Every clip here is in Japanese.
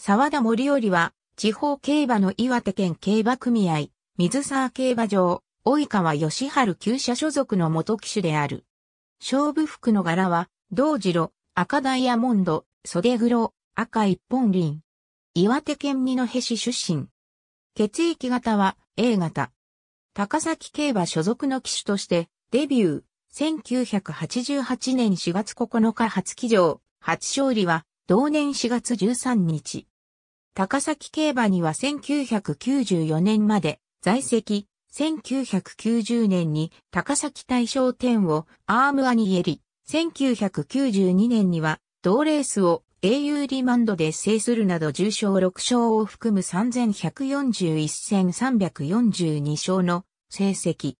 沢田森頼は、地方競馬の岩手県競馬組合、水沢競馬場、及川義春厩舎所属の元騎手である。勝負服の柄は、銅白、赤ダイヤモンド、袖黒、赤一本輪。岩手県二戸市出身。血液型は A 型。高崎競馬所属の騎手としてデビュー。1988年4月9日初騎乗、初勝利は同年4月13日。高崎競馬には1994年まで在籍、1990年に高崎大賞10をアームアニエリ、1992年には同レースを au リマンドで制するなど重賞6勝を含む3141戦342勝の成績。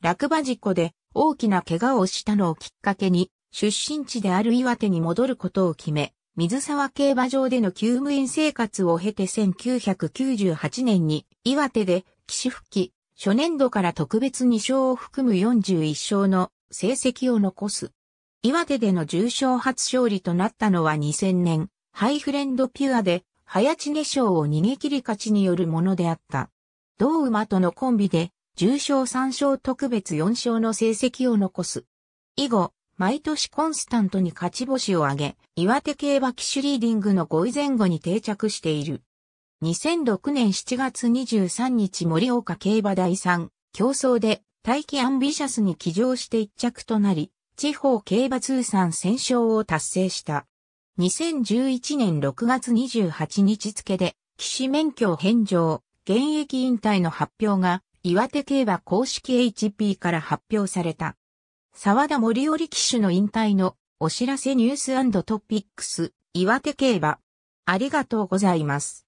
落馬事故で大きな怪我をしたのをきっかけに出身地である岩手に戻ることを決め、水沢競馬場での休務員生活を経て1998年に岩手で騎士復帰、初年度から特別2勝を含む41勝の成績を残す。岩手での重賞初勝利となったのは2000年、ハイフレンドピュアで、早知根賞を逃げ切り勝ちによるものであった。同馬とのコンビで、重賞3勝特別4勝の成績を残す。以後、毎年コンスタントに勝ち星を挙げ、岩手競馬騎手リーディングの5位前後に定着している。2006年7月23日森岡競馬第3競争で大気アンビシャスに騎乗して一着となり、地方競馬通算1000勝を達成した。2011年6月28日付で騎士免許を返上、現役引退の発表が岩手競馬公式 HP から発表された。沢田森織騎手の引退のお知らせニューストピックス、岩手競馬。ありがとうございます。